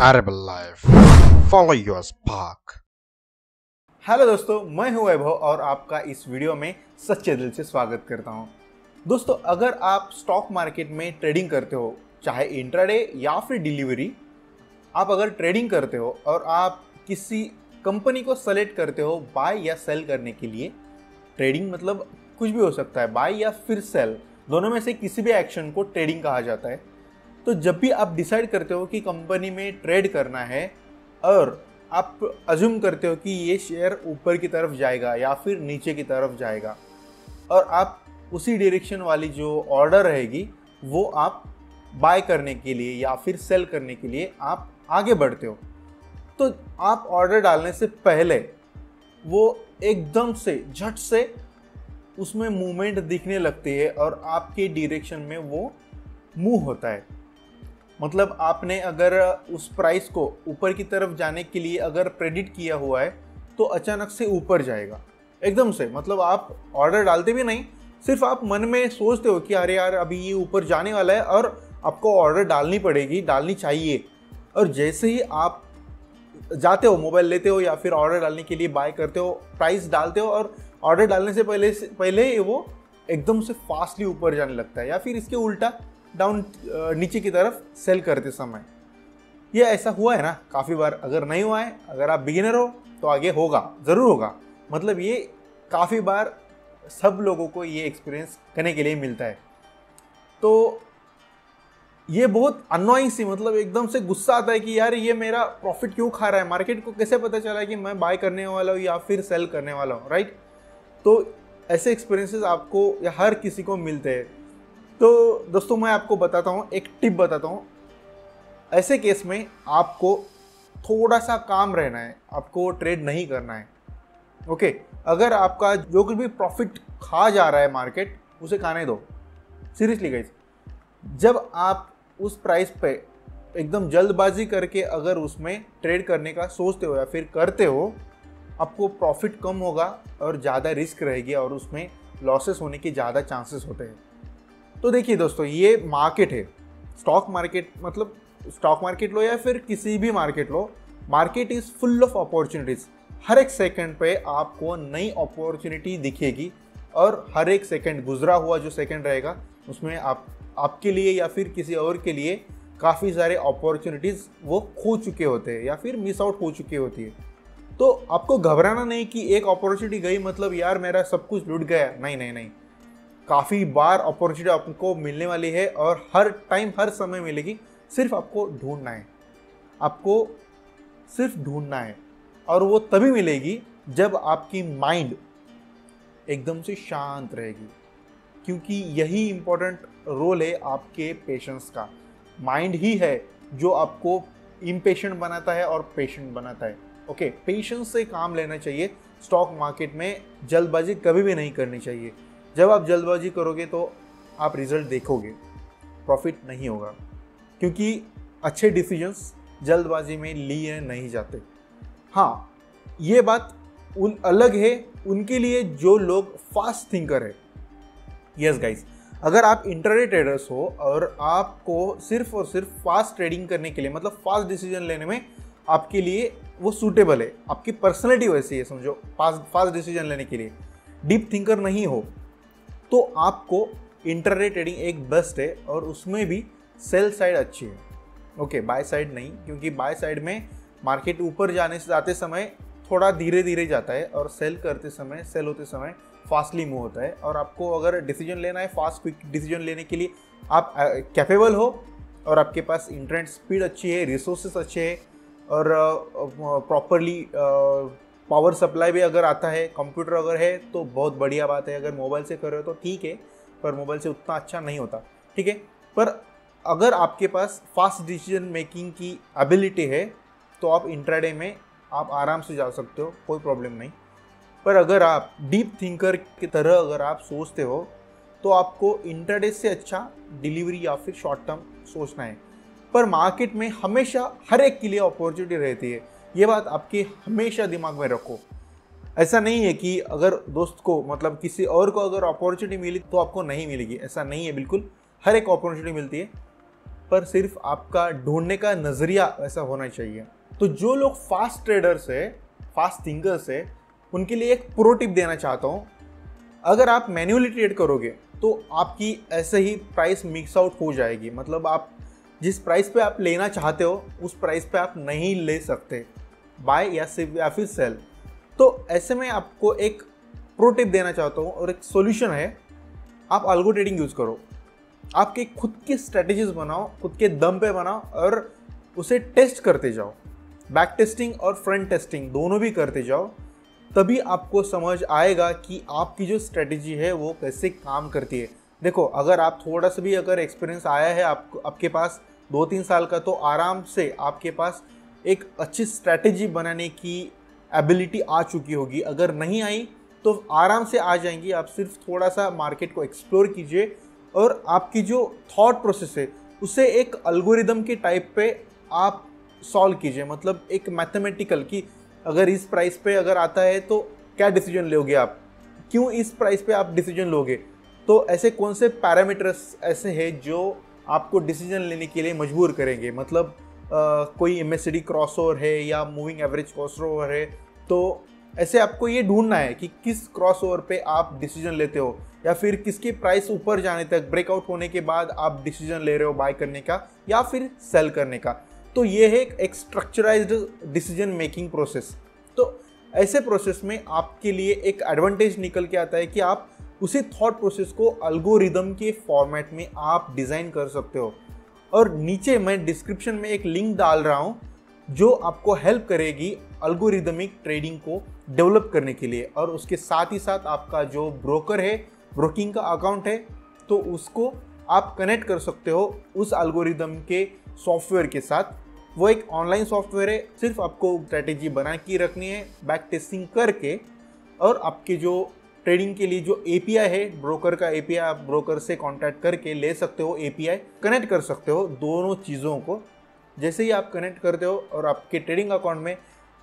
Arable Life. Follow your spark. Hello दोस्तों, मैं हूँ वैभव और आपका इस वीडियो में सच्चे दिल से स्वागत करता हूँ दोस्तों, अगर आप स्टॉक मार्केट में ट्रेडिंग करते हो, चाहे इंट्राडे या फिर डिलीवरी आप अगर ट्रेडिंग करते हो और आप किसी कंपनी को सेलेक्ट करते हो बाय या सेल करने के लिए ट्रेडिंग मतलब कुछ भी हो सकता है बाय या फिर सेल दोनों में से किसी भी एक्शन को ट्रेडिंग कहा जाता है तो जब भी आप डिसाइड करते हो कि कंपनी में ट्रेड करना है, और आप अज्यूम करते हो कि ये शेयर ऊपर की तरफ़ जाएगा या फिर नीचे की तरफ़ जाएगा, और आप उसी डायरेक्शन वाली जो ऑर्डर रहेगी, वो आप बाय करने के लिए या फिर सेल करने के लिए आप आगे बढ़ते हो। तो आप ऑर्डर डालने से पहले वो एकदम से, झट से उसमें मूवमेंट दिखने लगती है, और आपके डायरेक्शन में वो मूव होता है। मतलब आपने अगर उस प्राइस को ऊपर की तरफ़ जाने के लिए अगर प्रेडिट किया हुआ है तो अचानक से ऊपर जाएगा। एकदम से मतलब आप ऑर्डर डालते भी नहीं, सिर्फ़ आप मन में सोचते हो कि अरे यार, अभी ये ऊपर जाने वाला है और आपको ऑर्डर डालनी पड़ेगी, डालनी चाहिए। और जैसे ही आप जाते हो मोबाइल लेते हो या फिर ऑर्डर डालने के लिए बाय करते हो प्राइस डालते हो और ऑर्डर डालने से पहले से, पहले वो एकदम से फास्टली ऊपर जाने लगता है या फिर इसके उल्टा डाउन नीचे की तरफ़ सेल करते समय। ये ऐसा हुआ है ना, काफ़ी बार अगर नहीं हुआ है, अगर आप बिगिनर हो तो आगे होगा, ज़रूर होगा। मतलब ये काफ़ी बार सब लोगों को ये एक्सपीरियंस करने के लिए मिलता है। तो ये बहुत अनोइंग सी मतलब एकदम से गुस्सा आता है कि यार ये मेरा प्रॉफिट क्यों खा रहा है? मार्केट को कैसे पता चला कि मैं बाय करने वाला हूँ या फिर सेल करने वाला हूँ राइट तो ऐसे एक्सपीरियंसेस आपको या हर किसी को मिलते हैं। तो दोस्तों, मैं आपको बताता हूँ, एक टिप बताता हूँ। ऐसे केस में आपको थोड़ा सा काम रहना है, आपको ट्रेड नहीं करना है, ओके? अगर आपका जो कुछ भी प्रॉफिट खा जा रहा है मार्केट उसे खाने दो। सीरियसली गाइज़ जब आप उस प्राइस पे एकदम जल्दबाजी करके अगर उसमें ट्रेड करने का सोचते हो या फिर करते हो, आपको प्रॉफिट कम होगा और ज़्यादा रिस्क रहेगी और उसमें लॉसेस होने के ज़्यादा चांसेस होते हैं। तो देखिए दोस्तों, ये मार्केट है। स्टॉक मार्केट मतलब स्टॉक मार्केट लो या फिर किसी भी market low market is full of opportunities हर एक सेकंड पे आपको नई अपॉर्चुनिटी दिखेगी और हर एक सेकंड गुजरा हुआ जो सेकंड रहेगा, उसमें आप, आपके लिए या फिर किसी और के लिए काफ़ी सारे अपॉर्चुनिटीज़ वो खो चुके होते हैं या फिर मिस आउट हो चुकी होती है। तो आपको घबराना नहीं कि एक अपॉर्चुनिटी गई मतलब यार मेरा सब कुछ लुट गया। नहीं नहीं नहीं। काफ़ी बार अपॉर्चुनिटी आपको मिलने वाली है और हर टाइम हर समय मिलेगी। सिर्फ़ आपको ढूंढना है। आपको सिर्फ़ ढूंढना है और वो तभी मिलेगी जब आपकी माइंड एकदम से शांत रहेगी। क्योंकि यही इम्पोर्टेंट रोल है आपके पेशेंस का। माइंड ही है जो आपको इम्पेशेंट बनाता है और पेशेंट बनाता है। ओके पेशेंस से काम लेना चाहिए। स्टॉक मार्केट में जल्दबाजी कभी भी नहीं करनी चाहिए। जब आप जल्दबाजी करोगे तो आप रिज़ल्ट देखोगे। प्रॉफिट नहीं होगा। क्योंकि अच्छे डिसीजंस जल्दबाजी में लिए नहीं जाते। हाँ ये बात उन अलग है, उनके लिए जो लोग फास्ट थिंकर है। यस गाइस अगर आप इंटरनेट ट्रेडर्स हो और आपको सिर्फ़ और सिर्फ़ फास्ट ट्रेडिंग करने के लिए मतलब फास्ट डिसीज़न लेने में आपके लिए वो सूटेबल है। आपकी पर्सनैलिटी वैसी है, समझो फास्ट फास्ट डिसीज़न लेने के लिए। डीप थिंकर नहीं हो। तो आपको इंटरनेट ट्रेडिंग एक बेस्ट है और उसमें भी सेल साइड अच्छी है। ओके बाय साइड नहीं, क्योंकि बाय साइड में मार्केट ऊपर जाने से जाते समय थोड़ा धीरे धीरे जाता है और सेल करते समय सेल होते समय फास्टली मूव होता है। और आपको अगर डिसीज़न लेना है फास्ट क्विक डिसीज़न लेने के लिए आप कैपेबल हो और आपके पास इंटरनेट स्पीड अच्छी है रिसोर्सेस अच्छे हैं और प्रॉपरली पावर सप्लाई भी अगर आता है, कंप्यूटर अगर है तो बहुत बढ़िया बात है। अगर मोबाइल से कर रहे हो तो ठीक है, पर मोबाइल से उतना अच्छा नहीं होता, ठीक है? पर अगर आपके पास फास्ट डिसीज़न मेकिंग की एबिलिटी है तो आप इंट्राडे में आप आराम से जा सकते हो, कोई प्रॉब्लम नहीं। पर अगर आप डीप थिंकर की तरह अगर आप सोचते हो तो आपको इंटरडे से अच्छा डिलीवरी या फिर शॉर्ट टर्म सोचना है। पर मार्केट में हमेशा हर एक के लिए अपॉर्चुनिटी रहती है। ये बात आपके हमेशा दिमाग में रखो। ऐसा नहीं है कि अगर दोस्त को मतलब किसी और को अगर अपॉर्चुनिटी मिली तो आपको नहीं मिलेगी। ऐसा नहीं है बिल्कुल। हर एक अपॉर्चुनिटी मिलती है। पर सिर्फ़ आपका ढूँढने का नज़रिया ऐसा होना चाहिए। तो जो लोग फास्ट ट्रेडर्स है फास्ट थिंकर्स है, उनके लिए एक प्रो टिप देना चाहता हूँ। अगर आप मैन्युअली ट्रेड करोगे तो आपकी ऐसे ही प्राइस मिक्स आउट हो जाएगी। मतलब आप जिस प्राइस पे आप लेना चाहते हो, उस प्राइस पे आप नहीं ले सकते। बाय या या फिर सेल तो ऐसे में आपको एक प्रो टिप देना चाहता हूँ और एक सोल्यूशन है, आप अल्गो ट्रेडिंग यूज़ करो। आपके खुद की स्ट्रेटजीज बनाओ, खुद के दम पे बनाओ और उसे टेस्ट करते जाओ। बैक टेस्टिंग और फ्रंट टेस्टिंग दोनों भी करते जाओ, तभी आपको समझ आएगा कि आपकी जो स्ट्रेटजी है वो कैसे काम करती है। देखो, अगर आप थोड़ा सा भी अगर एक्सपीरियंस आया है आपको, आपके पास दो तीन साल का तो आराम से आपके पास एक अच्छी स्ट्रैटेजी बनाने की एबिलिटी आ चुकी होगी। अगर नहीं आई तो आराम से आ जाएँगी। आप सिर्फ़ थोड़ा सा मार्केट को एक्सप्लोर कीजिए और आपकी जो थॉट प्रोसेस है, उसे एक अल्गोरिदम के टाइप पे आप सॉल्व कीजिए। मतलब एक मैथमेटिकल की अगर इस प्राइस पे अगर आता है तो क्या डिसीज़न लोगे आप? क्यों इस प्राइस पे आप डिसीज़न लोगे? तो ऐसे कौन से पैरामीटर्स ऐसे हैं जो आपको डिसीज़न लेने के लिए मजबूर करेंगे? मतलब कोई एम एस क्रॉस ओवर है या मूविंग एवरेज क्रॉस ओवर है तो ऐसे आपको ये ढूंढना है कि किस क्रॉस ओवर पे आप डिसीज़न लेते हो या फिर किसकी प्राइस ऊपर जाने तक ब्रेकआउट होने के बाद आप डिसीज़न ले रहे हो बाय करने का या फिर सेल करने का। तो ये है एक स्ट्रक्चराइज्ड डिसीज़न मेकिंग प्रोसेस तो ऐसे प्रोसेस में आपके लिए एक एडवांटेज निकल के आता है कि आप उसी थॉट प्रोसेस को अल्गोरिदम के फॉर्मेट में आप डिज़ाइन कर सकते हो। और नीचे मैं डिस्क्रिप्शन में एक लिंक डाल रहा हूँ, जो आपको हेल्प करेगी अल्गोरिदमिक ट्रेडिंग को डेवलप करने के लिए। और उसके साथ ही साथ आपका जो ब्रोकर है ब्रोकिंग का अकाउंट है तो उसको आप कनेक्ट कर सकते हो उस अल्गोरिदम के सॉफ्टवेयर के साथ। वो एक ऑनलाइन सॉफ्टवेयर है, सिर्फ़ आपको स्ट्रैटेजी बना के रखनी है बैक टेस्टिंग करके, और आपके जो ट्रेडिंग के लिए जो एपीआई है, ब्रोकर का एपीआई आप ब्रोकर से कॉन्टैक्ट करके ले सकते हो एपीआई कनेक्ट कर सकते हो दोनों चीज़ों को। जैसे ही आप कनेक्ट करते हो और आपके ट्रेडिंग अकाउंट में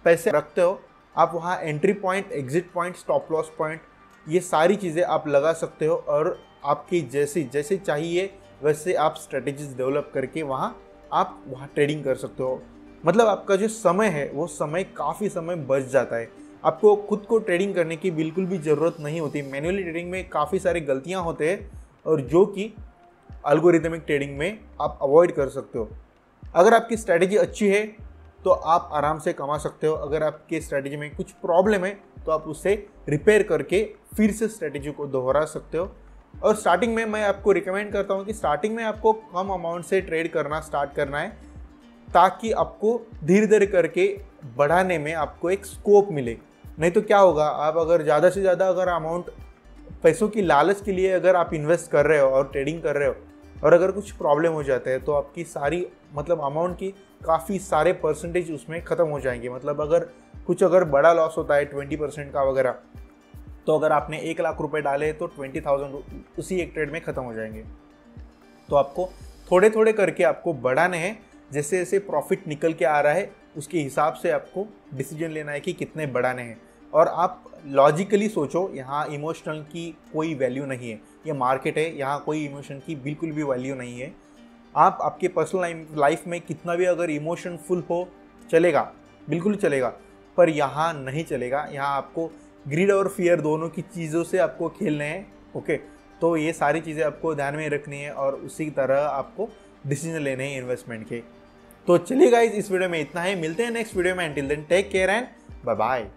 पैसे रखते हो, आप वहाँ entry point exit point stop loss point ये सारी चीज़ें आप लगा सकते हो और आपकी जैसी, जैसे चाहिए, वैसे आप स्ट्रेटजीज डेवलप करके वहाँ आप वहाँ ट्रेडिंग कर सकते हो। मतलब आपका जो समय है, वो समय काफ़ी समय बच जाता है। आपको खुद को ट्रेडिंग करने की बिल्कुल भी ज़रूरत नहीं होती। मैनुअली ट्रेडिंग में काफ़ी सारी गलतियाँ होते हैं और जो कि अल्गोरिदमिक ट्रेडिंग में आप अवॉइड कर सकते हो। अगर आपकी स्ट्रैटेजी अच्छी है तो आप आराम से कमा सकते हो। अगर आपके स्ट्रैटेजी में कुछ प्रॉब्लम है तो आप उसे रिपेयर करके फिर से स्ट्रैटेजी को दोहरा सकते हो। और स्टार्टिंग में मैं आपको रिकमेंड करता हूँ कि स्टार्टिंग में आपको कम अमाउंट से ट्रेड करना स्टार्ट करना है। ताकि आपको धीरे धीरे करके बढ़ाने में आपको एक स्कोप मिले। नहीं तो क्या होगा, आप अगर ज़्यादा से ज़्यादा अगर अमाउंट पैसों की लालच के लिए अगर आप इन्वेस्ट कर रहे हो और ट्रेडिंग कर रहे हो और अगर कुछ प्रॉब्लम हो जाता है तो आपकी सारी मतलब अमाउंट की काफ़ी सारे परसेंटेज उसमें ख़त्म हो जाएँगे। मतलब अगर कुछ अगर बड़ा लॉस होता है ट्वेंटी परसेंट का वगैरह तो अगर आपने एक लाख रुपए डाले तो ट्वेंटी थाउज़ेंड उसी एक ट्रेड में ख़त्म हो जाएँगे। तो आपको थोड़े थोड़े करके आपको बढ़ाने हैं। जैसे जैसे प्रॉफिट निकल के आ रहा है, उसके हिसाब से आपको डिसीज़न लेना है कि कितने बढ़ाने हैं। और आप लॉजिकली सोचो, यहाँ इमोशनल की कोई वैल्यू नहीं है। ये मार्केट है, यहाँ कोई इमोशन की बिल्कुल भी वैल्यू नहीं है। आप, आपके पर्सनल लाइफ में कितना भी अगर इमोशन फुल हो, चलेगा, बिल्कुल चलेगा, पर यहाँ नहीं चलेगा। यहाँ आपको ग्रीड और फियर दोनों की चीज़ों से आपको खेलने हैं ओके तो ये सारी चीज़ें आपको ध्यान में रखनी है और उसी तरह आपको डिसीज़न लेने हैं इन्वेस्टमेंट के। तो चलिए गाइज़ इस वीडियो में इतना ही। मिलते हैं नेक्स्ट वीडियो में। Until then take care and bye bye